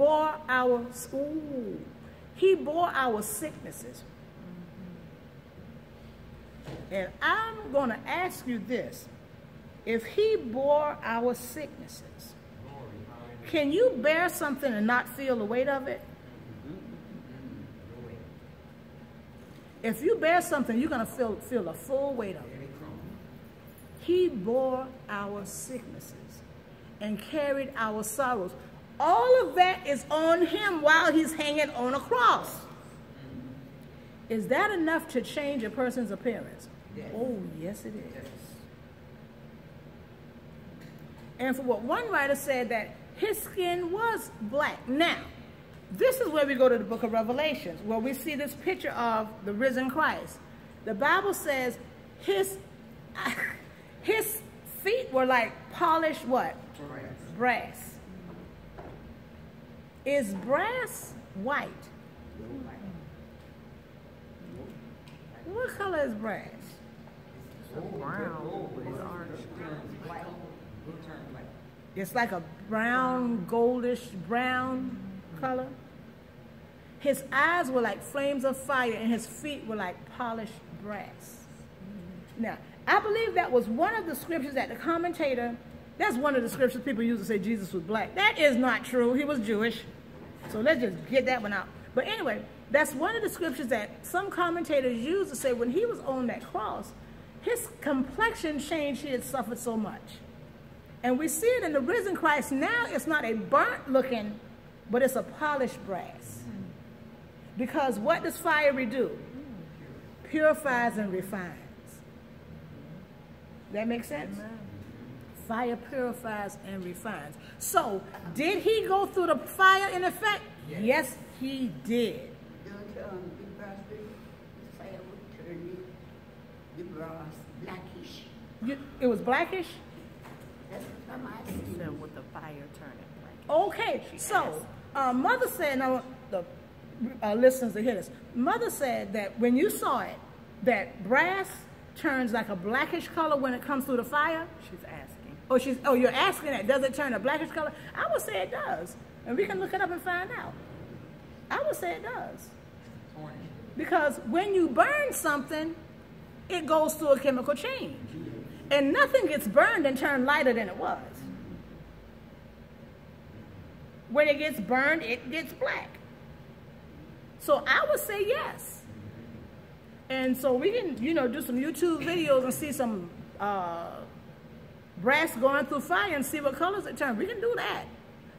bore our ooh, he bore our sicknesses. And I'm going to ask you this. If he bore our sicknesses, can you bear something and not feel the weight of it? If you bear something, you're going to feel, feel the full weight of it. He bore our sicknesses and carried our sorrows. All of that is on him while he's hanging on a cross. Is that enough to change a person's appearance? Yes. Oh, yes, it is. Yes. And for what one writer said that his skin was black. Now, this is where we go to the book of Revelations, where we see this picture of the risen Christ. The Bible says his his feet were like polished what? Brass. brass. Is brass white? What color is brass? brown. It's like a brown, goldish brown color. His eyes were like flames of fire, and his feet were like polished brass. Now, I believe that was one of the scriptures that the commentator, that's one of the scriptures people use to say Jesus was black. That is not true. He was Jewish. So let's just get that one out. But anyway, that's one of the scriptures that some commentators use to say when he was on that cross, his complexion changed. He had suffered so much. And we see it in the risen Christ. Now it's not a burnt looking, but it's a polished brass. Because what does fire do? Purifies and refines. That makes sense? Amen. Fire purifies and refines. So, did he go through the fire in effect? Yes, yes he did. You, it was blackish? said with the fire turning black. Okay, so uh, mother said, now the uh, listeners to hear this, mother said that when you saw it, that brass turns like a blackish color when it comes through the fire. She's asking. Oh, she's. Oh, you're asking that. Does it turn a blackish color? I would say it does, and we can look it up and find out. I would say it does. Because when you burn something, it goes through a chemical change. And nothing gets burned and turned lighter than it was. When it gets burned, it gets black. So I would say yes. And so we can, you know, do some YouTube videos and see some uh, brass going through fire and see what colors it turns. We can do that.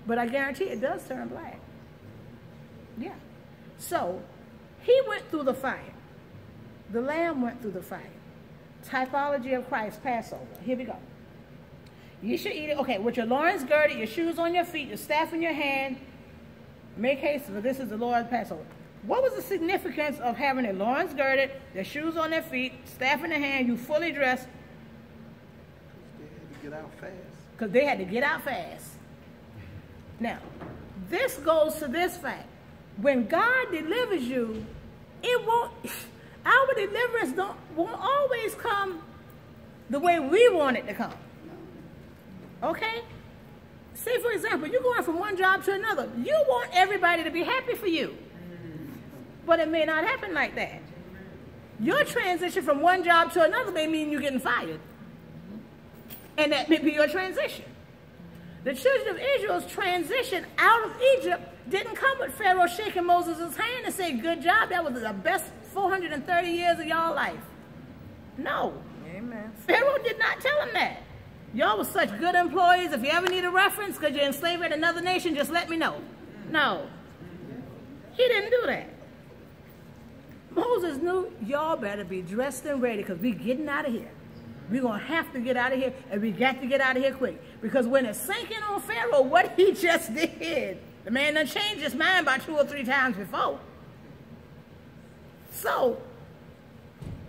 But I guarantee it does turn black. Yeah. So he went through the fire. The lamb went through the fire. Typology of Christ, Passover. Here we go. You should eat it, okay, with your loins girded, your shoes on your feet, your staff in your hand. Make haste, for this is the Lord's Passover. What was the significance of having their loins girded, their shoes on their feet, staff in their hand, you fully dressed? Because they had to get out fast. Because they had to get out fast. Now, this goes to this fact. When God delivers you, it won't, our deliverance don't, won't always come the way we want it to come. Okay? Say, for example, you're going from one job to another. You want everybody to be happy for you. But it may not happen like that. Your transition from one job to another may mean you're getting fired. And that may be your transition. The children of Israel's transition out of Egypt didn't come with Pharaoh shaking Moses' hand and saying, good job, that was the best 430 years of y'all life. No. Amen. Pharaoh did not tell him that. Y'all was such good employees. If you ever need a reference because you're enslaved in another nation, just let me know. No. He didn't do that. Moses knew y'all better be dressed and ready because we're getting out of here. We're going to have to get out of here, and we got to get out of here quick. Because when it's sinking on Pharaoh, what he just did, the man done changed his mind by two or three times before. So,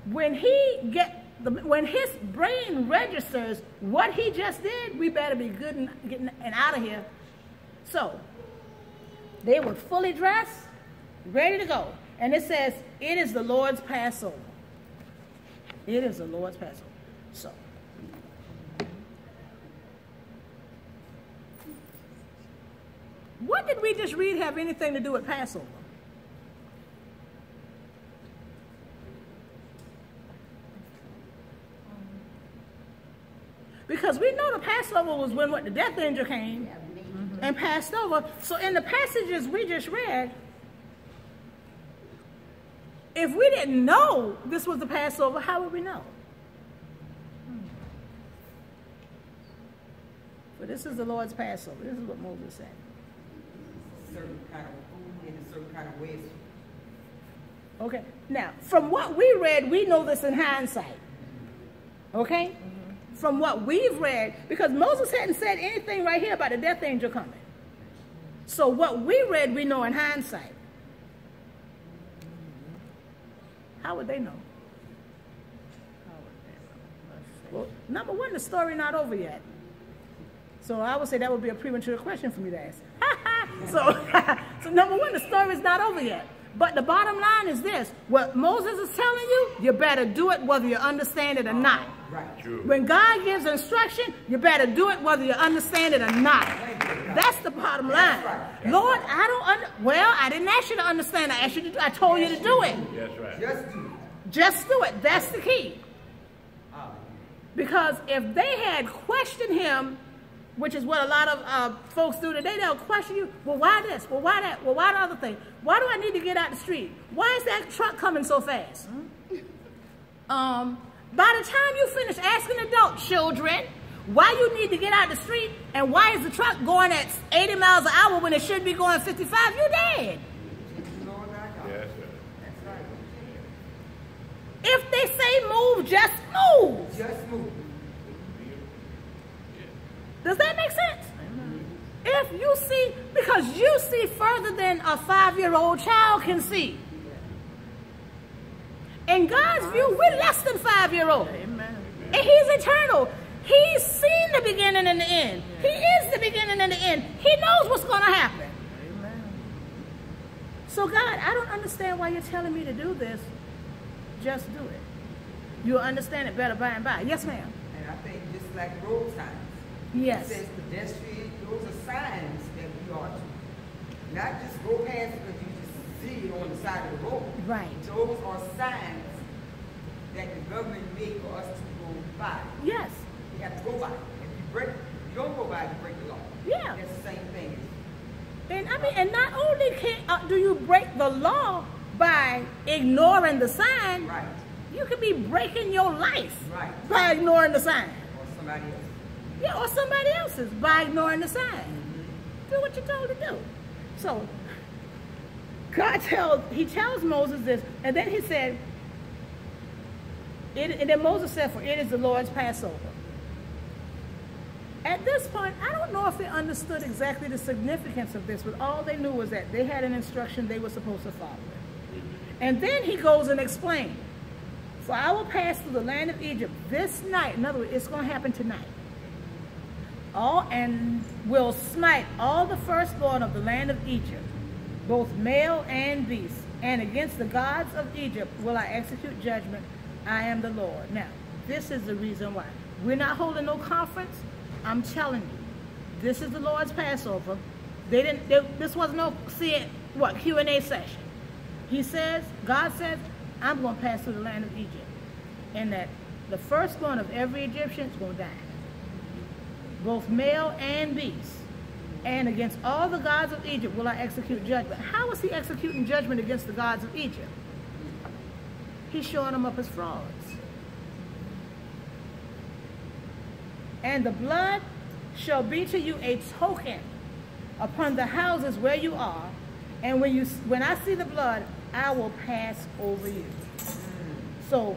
when he get the, when his brain registers what he just did, we better be good and getting and out of here. So, they were fully dressed, ready to go. And it says, it is the Lord's Passover. It is the Lord's Passover. So, What did we just read have anything to do with Passover? Because we know the Passover was when what the death angel came and passed over. So in the passages we just read, if we didn't know this was the Passover, how would we know? But this is the Lord's Passover. This is what Moses said. certain kind of food in a certain kind of ways. Okay. Now, from what we read, we know this in hindsight. Okay? Mm-hmm. From what we've read, because Moses hadn't said anything right here about the death angel coming. So what we read, we know in hindsight. How would they know? Well, number one, the story not over yet. So I would say that would be a premature question for me to ask. so, so number one, the story is not over yet. But the bottom line is this: what Moses is telling you, you better do it whether you understand it or not. Right. True. When God gives instruction, you better do it whether you understand it or not. That's the bottom line. Lord, I don't under, well, I didn't ask you to understand. I asked you to I told you to do it. That's right. Just do it. Just do it. That's the key. Because if they had questioned him, which is what a lot of uh, folks do today, they'll question you. Well, why this? Well, why that? Well, why the other thing? Why do I need to get out the street? Why is that truck coming so fast? Um, by the time you finish asking adult children why you need to get out the street and why is the truck going at 80 miles an hour when it should be going 55, you're dead. Lord our God. Yes, sir. That's right. If they say move, just move. Just move. Does that make sense? If you see, because you see further than a five-year-old child can see. In God's view, we're less than five-year-old. And he's eternal. He's seen the beginning and the end. He is the beginning and the end. He knows what's going to happen. So God, I don't understand why you're telling me to do this. Just do it. You'll understand it better by and by. Yes, ma'am. And I think just like road signs. Yes. It says pedestrian, those are signs that we ought to. Not just go past because you just see it on the side of the road. Right. Those are signs that the government made for us to go by. Yes. You have to go by. If you break, you don't go by, you break the law. Yeah. That's the same thing. And I mean, and not only can uh, do you break the law by ignoring the sign, Right. you could be breaking your life Right. by ignoring the sign. Or somebody else. Yeah, or somebody else's by ignoring the sign. Do what you're told to do. So God tells he tells Moses this, and then he said, it, and then Moses said, "For it is the Lord's Passover." At this point, I don't know if they understood exactly the significance of this, but all they knew was that they had an instruction they were supposed to follow. Mm-hmm. And then he goes and explains, "For I will pass through the land of Egypt this night." In other words, it's going to happen tonight all and will smite all the firstborn of the land of Egypt, both male and beast, and against the gods of Egypt will I execute judgment. I am the Lord. Now, this is the reason why. We're not holding no conference. I'm telling you, this is the Lord's Passover. They didn't. They, this was no see what Q and A session. He says, God says, I'm going to pass through the land of Egypt, and that the firstborn of every Egyptian is going to die both male and beast. And against all the gods of Egypt will I execute judgment. How is he executing judgment against the gods of Egypt? He's showing them up as frauds. And the blood shall be to you a token upon the houses where you are. And when you when I see the blood, I will pass over you. So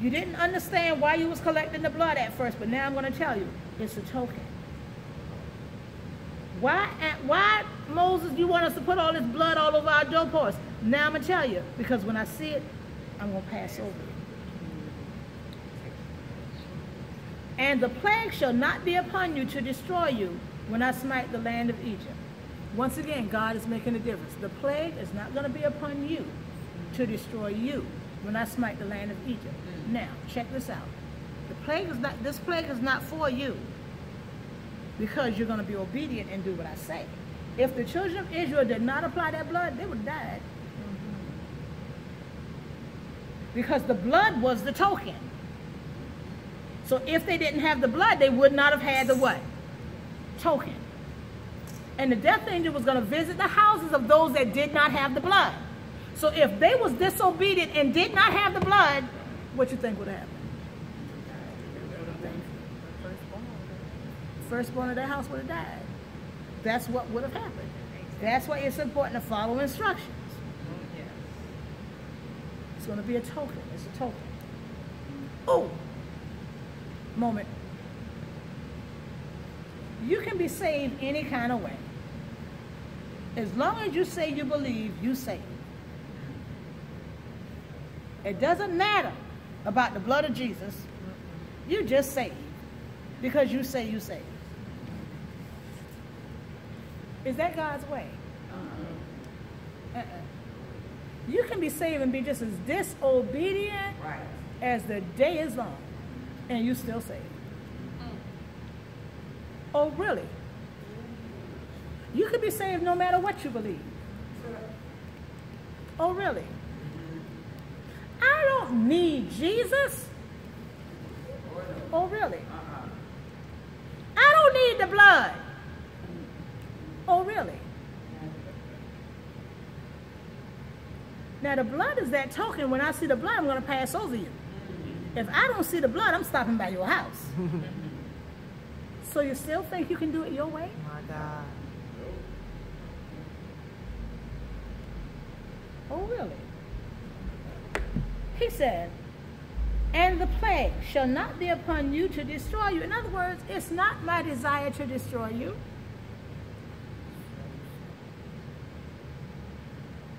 you didn't understand why you was collecting the blood at first, but now I'm going to tell you, it's a token. Why, why, Moses, you want us to put all this blood all over our doorposts? Now I'm going to tell you, because when I see it, I'm going to pass over it. And the plague shall not be upon you to destroy you when I smite the land of Egypt. Once again, God is making a difference. The plague is not going to be upon you to destroy you when I smite the land of Egypt. Now, check this out. The plague is not this plague is not for you because you're going to be obedient and do what I say. If the children of Israel did not apply that blood, they would have died. Because the blood was the token. So if they didn't have the blood, they would not have had the what? Token. And the death angel was going to visit the houses of those that did not have the blood. So if they was disobedient and did not have the blood, what you think would happen? Firstborn of that house would have died. That's what would have happened. That's why it's important to follow instructions. It's going to be a token. It's a token. Oh, moment. You can be saved any kind of way. As long as you say you believe, you saved. It doesn't matter about the blood of Jesus. You just saved because you say you saved. Is that God's way? Uh-uh. uh-uh. You can be saved and be just as disobedient Right. as the day is long, and you still saved. Mm. Oh, really? You can be saved no matter what you believe. Oh, really? I don't need Jesus. Oh, really? Uh-uh. I don't need the blood. Oh, really? Now, the blood is that token. When I see the blood, I'm going to pass over you. If I don't see the blood, I'm stopping by your house. so you still think you can do it your way? My God. Oh, really? He said, and the plague shall not be upon you to destroy you. In other words, it's not my desire to destroy you.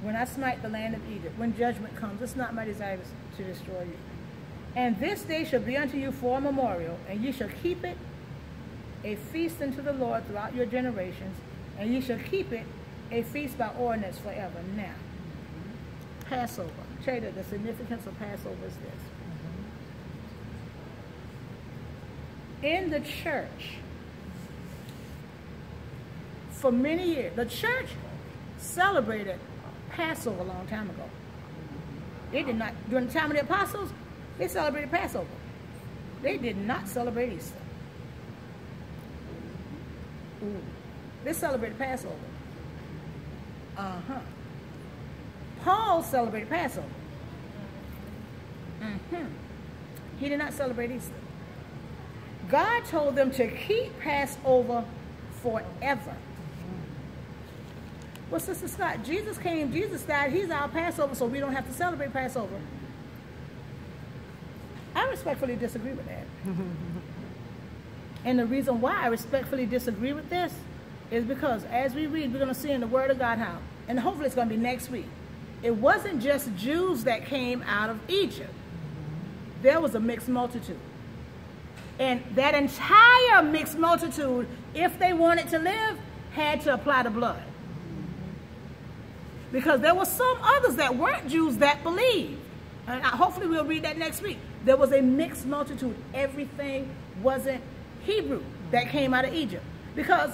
When I smite the land of Egypt, when judgment comes, it's not my desire to destroy you. And this day shall be unto you for a memorial, and ye shall keep it a feast unto the Lord throughout your generations, and ye shall keep it a feast by ordinance forever. Now, Passover. Trader, the significance of Passover is this. In the church, for many years, the church celebrated Passover a long time ago. They did not, during the time of the apostles, they celebrated Passover. They did not celebrate Easter. Ooh. They celebrated Passover. Uh huh. Paul celebrated Passover. hmm He did not celebrate Easter. God told them to keep Passover forever. Well, Sister Scott, Jesus came, Jesus died, he's our Passover, so we don't have to celebrate Passover. I respectfully disagree with that. and the reason why I respectfully disagree with this is because as we read, we're going to see in the Word of God how, and hopefully it's going to be next week, it wasn't just Jews that came out of Egypt. There was a mixed multitude. And that entire mixed multitude, if they wanted to live, had to apply the blood. Because there were some others that weren't Jews that believed. And I- hopefully we'll read that next week. There was a mixed multitude. Everything wasn't Hebrew that came out of Egypt. Because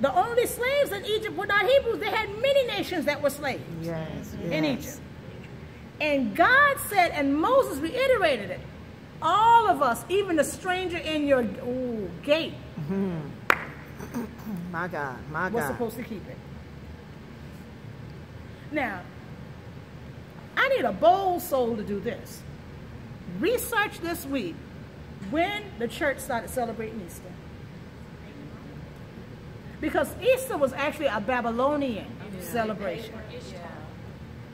the only slaves in Egypt were not Hebrews. They had many nations that were slaves Yes. in yes. Egypt. And God said, and Moses reiterated it, all of us, even the stranger in your ooh, gate, mm-hmm. My God. My God. was supposed to keep it. Now, I need a bold soul to do this. Research this week when the church started celebrating Easter. Because Easter was actually a Babylonian celebration. For Ishtar.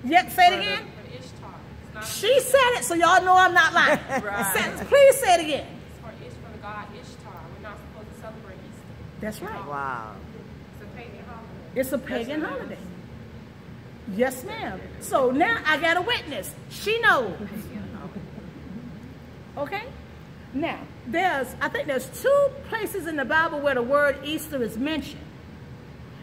Yep, say it again. For Ishtar. It's not She said it, so y'all know I'm not lying. Right. Please say it again. it's for Ish for the god Ishtar. We're not supposed to celebrate Easter. That's right. Wow. It's a pagan holiday. It's a pagan Yes, it is. holiday. Yes, ma'am. So now I got a witness. She knows. Okay? Now, there's, I think there's two places in the Bible where the word Easter is mentioned.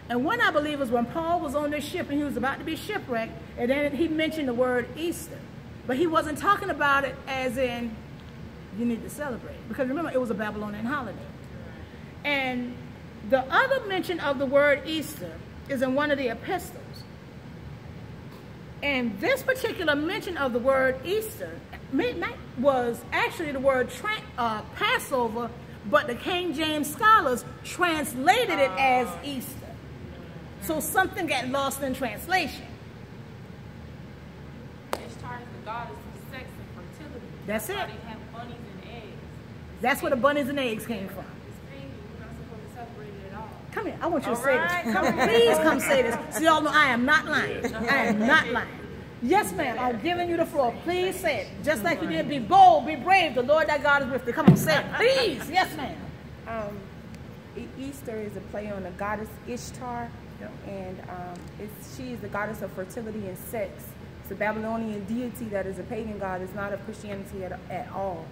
And one I believe was when Paul was on this ship and he was about to be shipwrecked, and then he mentioned the word Easter. But he wasn't talking about it as in you need to celebrate. Because remember, it was a Babylonian holiday. And the other mention of the word Easter is in one of the epistles. And this particular mention of the word Easter midnight was actually the word uh, Passover, but the King James scholars translated it as Easter. So something got lost in translation. Ishtar is the goddess of sex and fertility. That's why it. they have bunnies and eggs. That's where the bunnies and eggs came from. It's crazy. We're not supposed to celebrate it at all. Come here. I want you to All say right, this. come Come. Please come say this. So y'all know I am not lying. I am not lying. Yes, ma'am. I'm giving you the floor. Please say it. Just like you did. Be bold. Be brave. The Lord that God is with you. Come on, say it. Please. Yes, ma'am. Um, E- Easter is a play on the goddess Ishtar, and um, it's, she is the goddess of fertility and sex. It's a Babylonian deity that is a pagan god. It's not of Christianity at, at all.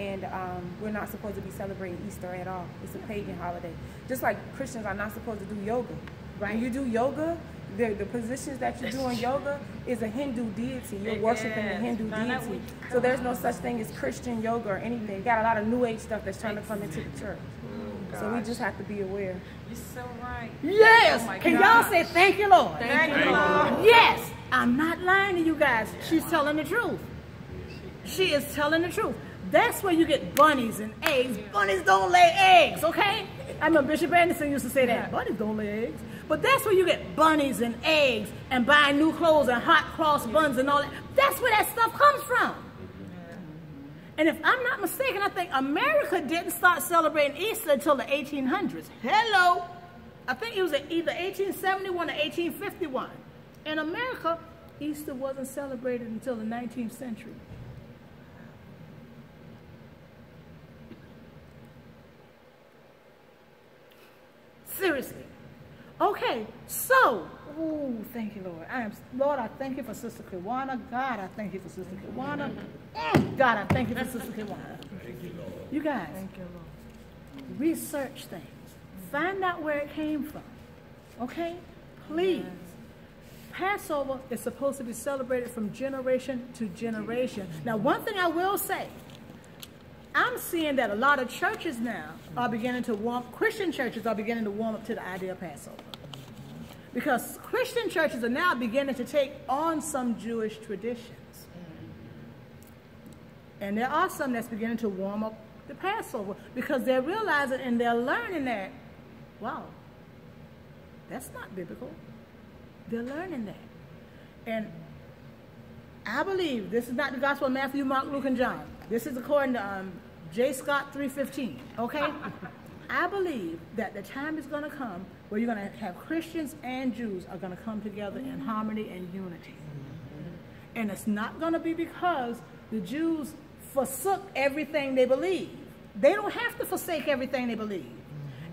And um, we're not supposed to be celebrating Easter at all. It's a pagan holiday. Just like Christians are not supposed to do yoga. Right. When you do yoga, the, the positions that you do in yoga is a Hindu deity. You're worshiping the Yes. Hindu Now that deity. So there's no such thing as Christian yoga or anything. You got a lot of new age stuff that's trying to come into the church. So we just have to be aware. You're so right. Yes. Oh Can gosh. y'all say thank you, Lord? Thank you, Lord. Yes. I'm not lying to you guys. She's telling the truth. She is telling the truth. That's where you get bunnies and eggs. Bunnies don't lay eggs, okay? I remember Bishop Anderson used to say that. Bunnies don't lay eggs. But that's where you get bunnies and eggs and buying new clothes and hot cross buns and all that. That's where that stuff comes from. And if I'm not mistaken, I think America didn't start celebrating Easter until the 1800s. Hello. I think it was either 1871 or 1851. In America, Easter wasn't celebrated until the 19th century. Seriously. Okay, so, ooh, thank you, Lord. I am, Lord, I thank you for Sister Kiwana. God, I thank you for Sister Kiwana. God, I thank you for Sister Kiwana. Thank you Lord. You guys, thank you, Lord. research things. Find out where it came from. Okay? Please. Passover is supposed to be celebrated from generation to generation. Now, one thing I will say, I'm seeing that a lot of churches now are beginning to warm, Christian churches are beginning to warm up to the idea of Passover. Because Christian churches are now beginning to take on some Jewish traditions. And there are some that's beginning to warm up the Passover because they're realizing and they're learning that, wow, that's not biblical. They're learning that. And I believe this is not the gospel of Matthew, Mark, Luke, and John. This is according to um, J. Scott 315. Okay? I believe that the time is going to come where you're going to have Christians and Jews are going to come together in harmony and unity. And it's not going to be because the Jews forsook everything they believe. They don't have to forsake everything they believe.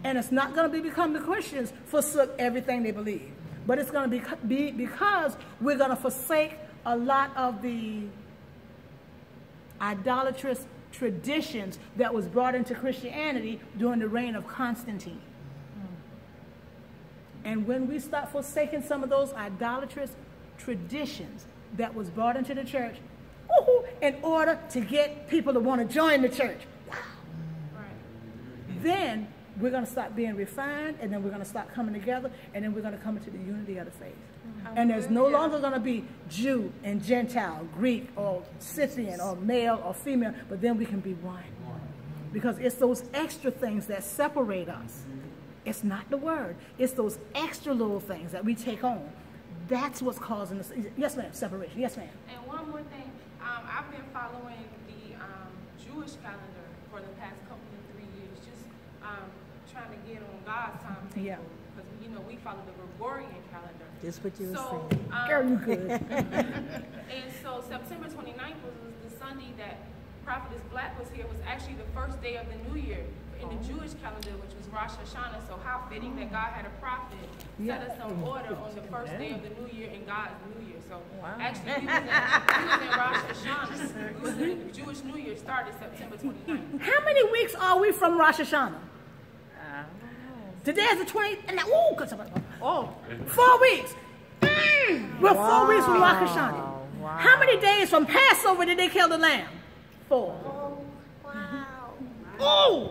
And it's not going to be because the Christians forsook everything they believe. But it's going to be, be because we're going to forsake a lot of the idolatrous traditions that was brought into Christianity during the reign of Constantine. And when we start forsaking some of those idolatrous traditions that was brought into the church, in order to get people to want to join the church, wow, Right. then we're going to start being refined, and then we're going to start coming together, and then we're going to come into the unity of the faith. And there's no longer going to be Jew and Gentile, Greek or Scythian or male or female, but then we can be one. Because it's those extra things that separate us. It's not the word. It's those extra little things that we take on. That's what's causing us. Yes, ma'am. Separation. Yes, ma'am. And one more thing, um, I've been following the um, Jewish calendar for the past couple of three years, just um, trying to get on God's timetable. Yeah. Because you know we follow the Gregorian calendar. Just what you were saying. um, Girl, you good. and so September 29th was, was the Sunday that Prophetess Black was here. Was actually the first day of the new year in the Jewish calendar, which was Rosh Hashanah. So how fitting that God had a prophet Yeah. set us in order on the first day of the new year in God's new year. So Wow. actually, we was, in, we was in Rosh Hashanah. We was in the Jewish New Year started September 29th. How many weeks are we from Rosh Hashanah? I don't know. Today is the 20th. And now, ooh, 'cause I'm- oh, four weeks. Mm, we're four weeks from Rosh Hashanah. Wow. How many days from Passover did they kill the lamb? Four. Ooh,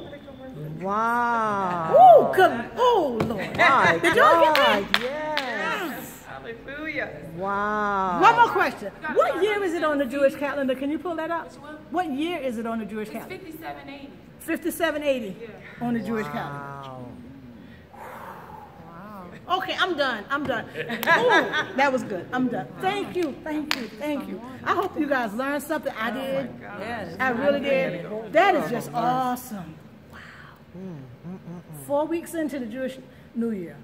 Wow. ooh, good. Ooh, Lord. My Did y'all get that? Yes. Hallelujah. Wow. One more question. What year is it on the Jewish calendar? Can you pull that up? What year is it on the Jewish It's calendar? 5780. 5780 Yeah. on the Jewish calendar. Okay, I'm done. I'm done. Ooh, that was good. I'm done. Thank you. Thank you. Thank you. I hope you guys learned something. I did. Yes. I really did. That is just awesome. Wow. Four weeks into the Jewish New Year.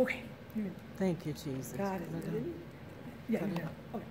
Okay. Thank you, Jesus. Got it. Yeah, yeah. Okay.